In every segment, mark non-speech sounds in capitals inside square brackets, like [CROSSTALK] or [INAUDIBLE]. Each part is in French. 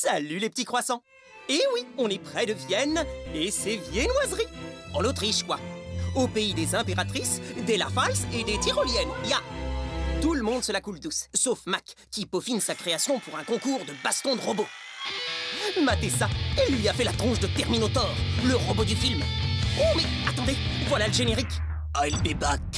Salut les petits croissants. Et oui, on est près de Vienne, et c'est viennoiserie. En Autriche, quoi. Au pays des impératrices, des Lafals et des Tyroliennes, ya. Tout le monde se la coule douce, sauf Mac, qui peaufine sa création pour un concours de baston de robots Matez ça, elle lui a fait la tronche de Terminator, le robot du film. Oh mais attendez, voilà le générique. I'll be back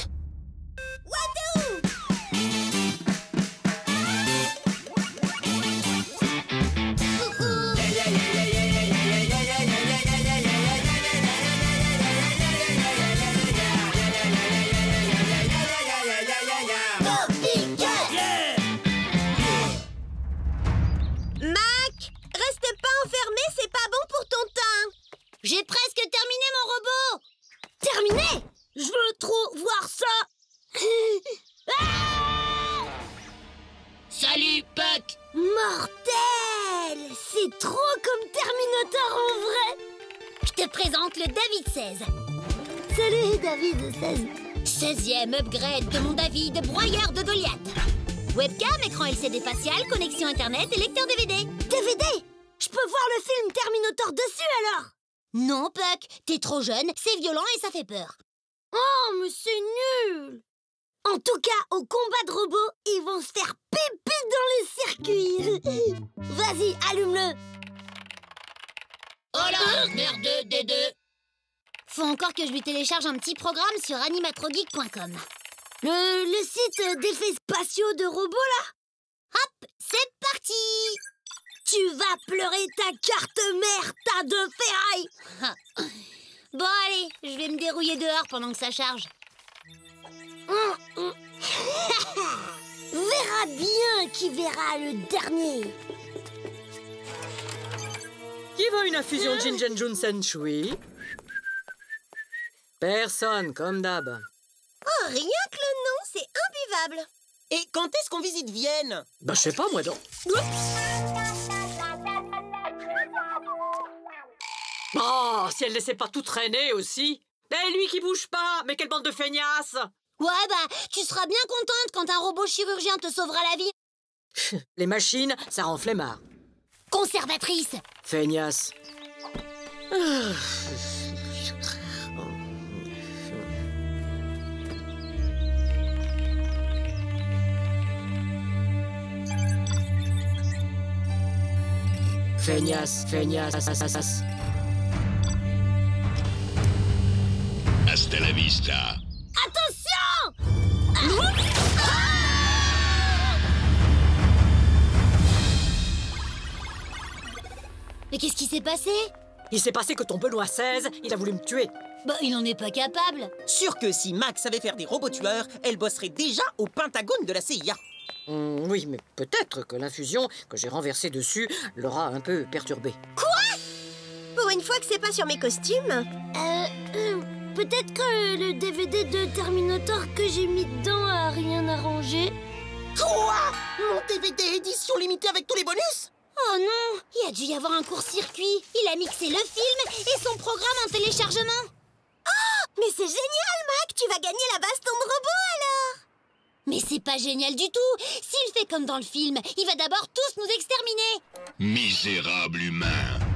Je te présente le David 16 Salut David 16 16e upgrade de mon David broyeur de Goliath. Webcam, écran LCD facial, connexion internet et lecteur DVD DVD Je peux voir le film Terminator dessus alors? Non Puck, t'es trop jeune, c'est violent et ça fait peur. Oh mais c'est nul! En tout cas, au combat de robots, ils vont se faire pipi dans les circuits. [LAUGHS] Vas-y, allume-le Merde des deux. Faut encore que je lui télécharge un petit programme sur animatrogeek.com. Le, le site d'effets spatiaux de robots, là. Hop, c'est parti. Tu vas pleurer ta carte mère, tas de ferraille. [LAUGHS] Bon, allez, je vais me dérouiller dehors pendant que ça charge. [LAUGHS] verra bien qui verra le dernier Qui veut une infusion de Jinjenjun Senshui Personne, comme d'hab. Oh, rien que le nom, c'est imbuvable Et quand est-ce qu'on visite Vienne? Bah, je sais pas, moi donc. Oh, si elle laissait pas tout traîner aussi. Eh, lui qui bouge pas, mais quelle bande de feignasses Ouais, bah, tu seras bien contente quand un robot chirurgien te sauvera la vie. [LAUGHS] Les machines, ça rend flemmard. Conservatrice Feignasse. Feignasse, feignasse. Hasta la vista. Qu'est-ce qui s'est passé Il s'est passé que ton Benoît XVI, il a voulu me tuer. Bah, il en est pas capable. Sûr que si Max savait faire des robots tueurs, elle bosserait déjà au Pentagone de la CIA Hmm, oui, mais peut-être que l'infusion que j'ai renversée dessus l'aura un peu perturbé. Pour une fois que c'est pas sur mes costumes. Euh, euh, peut-être que le DVD de Terminator que j'ai mis dedans a rien arrangé. Quoi Mon DVD édition limitée avec tous les bonus Oh non, il a dû y avoir un court-circuit. Il a mixé le film et son programme en téléchargement. Oh, mais c'est génial, Mac. Tu vas gagner la baston de robot alors. Mais c'est pas génial du tout. S'il fait comme dans le film, il va d'abord tous nous exterminer. Misérable humain.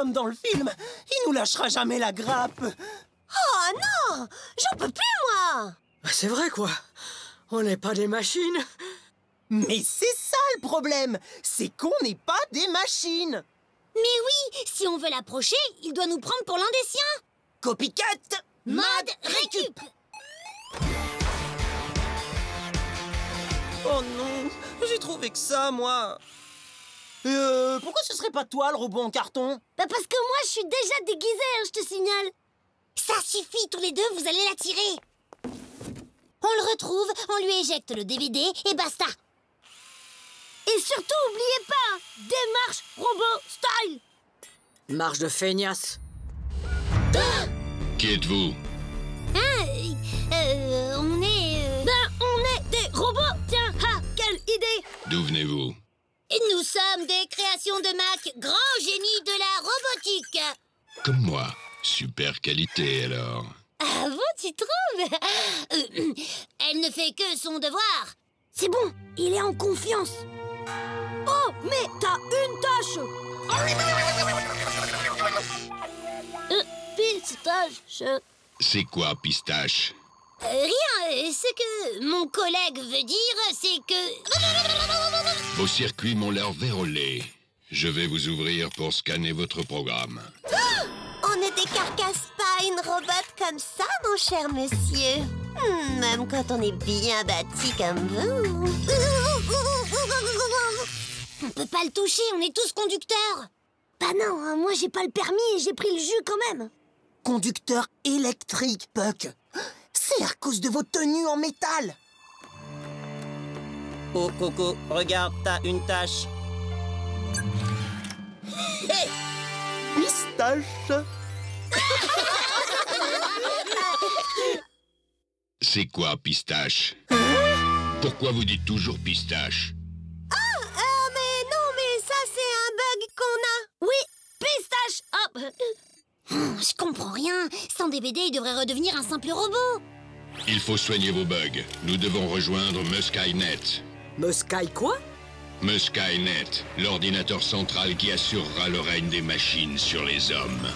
Comme dans le film, il nous lâchera jamais la grappe Oh non, j'en peux plus moi. Bah, C'est vrai, quoi. On n'est pas des machines. Mais c'est ça le problème C'est qu'on n'est pas des machines Mais oui, si on veut l'approcher, il doit nous prendre pour l'un des siens. Copycat Mode récup. Oh non J'ai trouvé que ça, moi Euh, pourquoi ce serait pas toi le robot en carton? Bah parce que moi je suis déjà déguisée, hein, je te signale. Ça suffit, tous les deux, vous allez la tirer. On le retrouve, on lui éjecte le DVD et basta. Et surtout, oubliez pas, démarche robot style. Marche de feignasse. Qui êtes-vous? Hein euh, On est... euh, Ben, on est des robots Tiens, ah, quelle idée D'où venez-vous? Et nous sommes des créations de Mac, grand génie de la robotique. Comme moi. Super qualité alors. Ah bon, tu trouves? Euh, Elle ne fait que son devoir. C'est bon, il est en confiance. Oh, mais t'as une tâche euh, Pistache. C'est quoi, pistache? Euh, rien, ce que mon collègue veut dire, c'est que... Vos circuits m'ont l'air vérolés. Je vais vous ouvrir pour scanner votre programme. On ne décarcasse pas une robot comme ça, mon cher monsieur. Hmm, même quand on est bien bâti comme vous. On peut pas le toucher, on est tous conducteurs. Bah non, hein, moi j'ai pas le permis et j'ai pris le jus quand même. Conducteur électrique, Puck. C'est à cause de vos tenues en métal. Oh, Coco, regarde, t'as une tache. Hé Pistache C'est quoi, pistache? Pourquoi vous dites toujours pistache? Ah, mais non, mais ça, c'est un bug qu'on a. Oui, pistache Hop Hum, Je comprends rien. Sans DVD, il devrait redevenir un simple robot. Il faut soigner vos bugs. Nous devons rejoindre Muskynet. Muskai quoi Muskynet, l'ordinateur central qui assurera le règne des machines sur les hommes.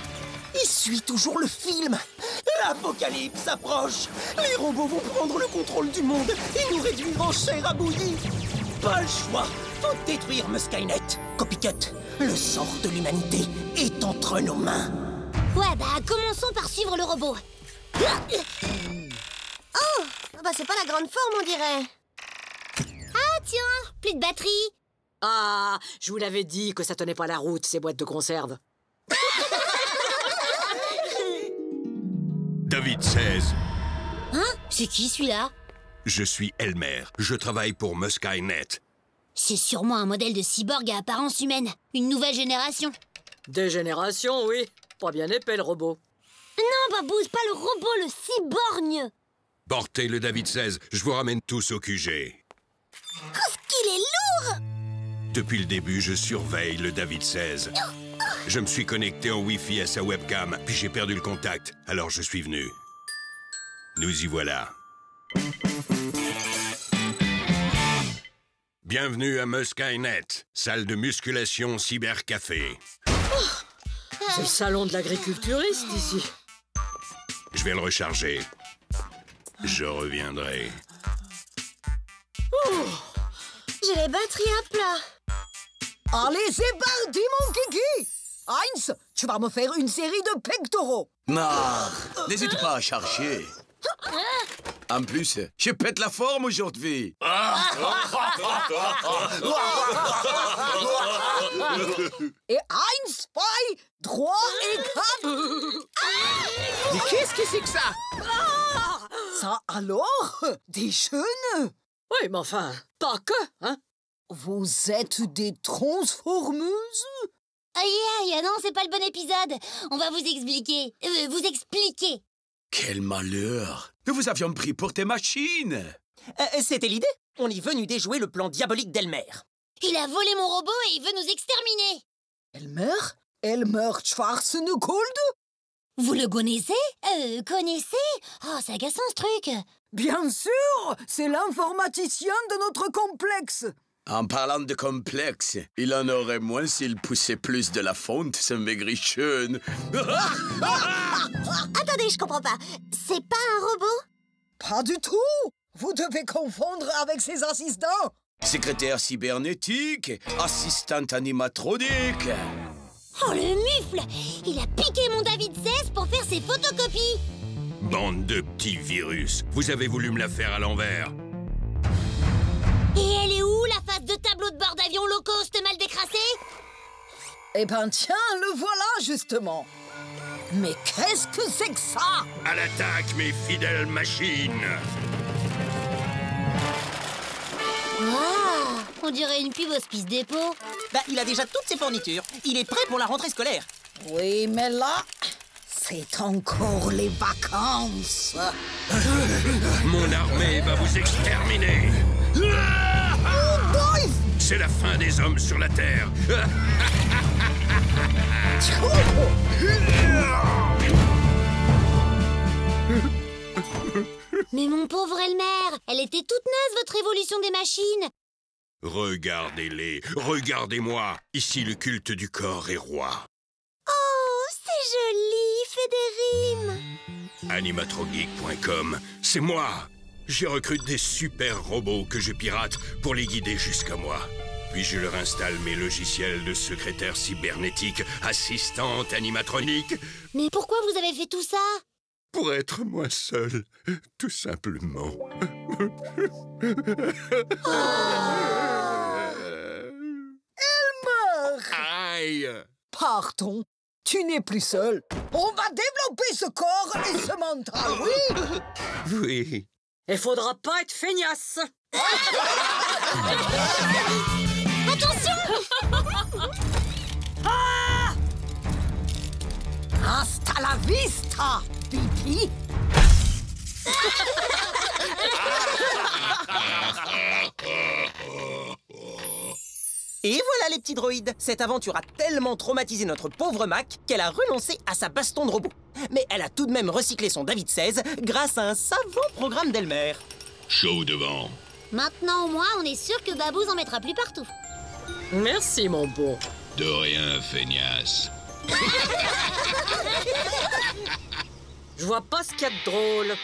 Il suit toujours le film. L'apocalypse approche. Les robots vont prendre le contrôle du monde et nous réduire en chair à bouillir. Pas le choix. Faut détruire Muskynet. Copycat, le sort de l'humanité est entre nos mains. Ouais, bah commençons par suivre le robot. Oh, bah c'est pas la grande forme, on dirait. Plus de batterie. Ah, je vous l'avais dit que ça tenait pas la route, ces boîtes de conserve. [LAUGHS] David 16. Hein? C'est qui celui-là? Je suis Elmer. Je travaille pour Muskynet. C'est sûrement un modèle de cyborg à apparence humaine. Une nouvelle génération. Des générations, oui. Pas bien épais, le robot. Non, Babouze, pas le robot, le cyborgne Portez le David 16. Je vous ramène tous au QG. Depuis le début, je surveille le David 16. Je me suis connecté en Wi-Fi à sa webcam, puis j'ai perdu le contact. Alors je suis venu. Nous y voilà. Bienvenue à Muskynet, salle de musculation cybercafé. C'est le salon de l'agriculturiste, ici. Je vais le recharger. Je reviendrai. J'ai les batteries à plat. Allez, c'est parti, mon kiki. Heinz, tu vas me faire une série de pectoraux. Non, n'hésite pas à chercher. En plus, je pète la forme aujourd'hui. [LAUGHS] Et Heinz, paille, droit et quatre Mais qu'est-ce que c'est que ça? Ça alors? Des jeunes? Oui, mais enfin, pas que, hein? Vous êtes des transformeuses Aïe aïe, non, c'est pas le bon épisode. On va vous expliquer. Euh, vous expliquer. Quel malheur. Nous vous avions pris pour tes machines. Euh, C'était l'idée. On est venu déjouer le plan diabolique d'Elmer. Il a volé mon robot et il veut nous exterminer. Elmer? Elmer Schwarzeneggold Vous le connaissez? Euh, connaissez? Oh, c'est agaçant ce truc. Bien sûr C'est l'informaticien de notre complexe En parlant de complexe, il en aurait moins s'il poussait plus de la fonte, ce maigrichonne. [LAUGHS] Attendez, je comprends pas. C'est pas un robot? Pas du tout Vous devez confondre avec ses assistants Secrétaire cybernétique, assistante animatronique. Oh, le mufle Il a piqué mon David 16 pour faire ses photocopies. Bande de petits virus. Vous avez voulu me la faire à l'envers. La face de tableau de bord d'avion low cost mal décrassée Eh ben tiens, le voilà justement Mais qu'est-ce que c'est que ça? À l'attaque, mes fidèles machines Waouh On dirait une pub hospice dépôt. Bah, il a déjà toutes ses fournitures. Il est prêt pour la rentrée scolaire. Oui, mais là, C'est encore les vacances. Mon armée va vous exterminer. C'est la fin des hommes sur la Terre. Mais mon pauvre Elmer, elle était toute naze, votre évolution des machines Regardez-les, regardez-moi. Ici, le culte du corps est roi. Oh, c'est joli, fait des rimes. Animatrogeek.com, c'est moi. J'ai recruté des super robots que je pirate pour les guider jusqu'à moi. Puis je leur installe mes logiciels de secrétaire cybernétique, assistante animatronique, Mais pourquoi vous avez fait tout ça? Pour être moi seul, tout simplement. Elmer Aïe Partons. Tu n'es plus seul. On va développer ce corps et ce mental, oui Oui. Il faudra pas être feignasse. [LAUGHS] Hasta la vista, pipi [LAUGHS] Et voilà les petits droïdes Cette aventure a tellement traumatisé notre pauvre Mac qu'elle a renoncé à sa baston de robot. Mais elle a tout de même recyclé son David 16 grâce à un savant programme d'Elmer. Chaud devant. Maintenant au moins, on est sûr que Babouze en mettra plus partout. Merci, mon beau. De rien, feignasse. [LAUGHS] Je vois pas ce qu'il y a de drôle.